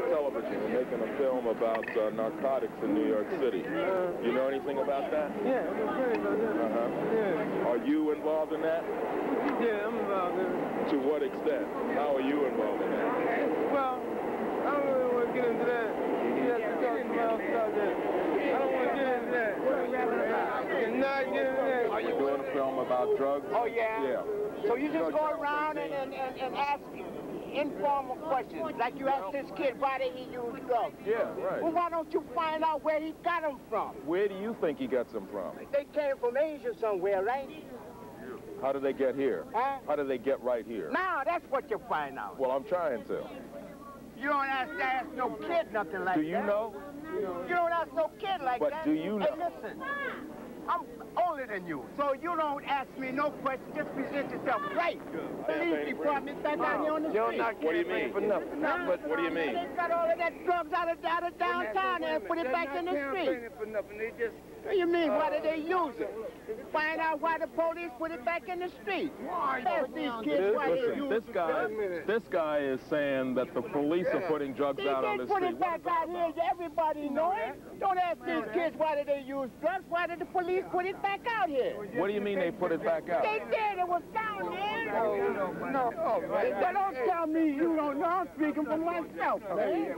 for television. We're making a film about uh, narcotics in New York City. You know anything about that? Yeah, I'm afraid about that. Uh-huh. Yeah. Are you involved in that? Yeah, I'm involved in it. To what extent? How are you involved in that? Well, I don't really want to get into that. You have to talk to somebody else. I don't want to get into that. And not get into that. Are you doing a film about drugs? Oh, yeah? Yeah. So you just go around and, and, and, and ask informal questions, like you asked this kid why did he use drugs. Yeah, right. Well, why don't you find out where he got them from? Where do you think he got them from? They came from Asia somewhere, right? How did they get here? Huh? How did they get right here? Now, that's what you find out. Well, I'm trying to. You don't ask, ask no kid nothing like that. Do that. you know? You don't ask no kid like But that. do you Hey, know? listen. I'm than you, so you don't ask me no questions. Just present yourself right. Police department back out here on the You're street. not What do you mean? for nothing. Huh? What do you mean? They got all of that drugs out of, out of downtown and put it back in the street. They're not campaigning for nothing. They just What do you mean, why did uh, they use it? Find out why the police put it back in the street. Why Ask these kids why they Listen, use this it. guy, this guy is saying that the police are putting drugs They out on didn't the put street. it back out here. Everybody know it. Don't ask these kids why did they use drugs. Why did the police put it back out here? What do you mean they put it back out? They did. It was down there. No, no. Don't tell me you don't know. I'm speaking for myself, man.